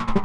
you.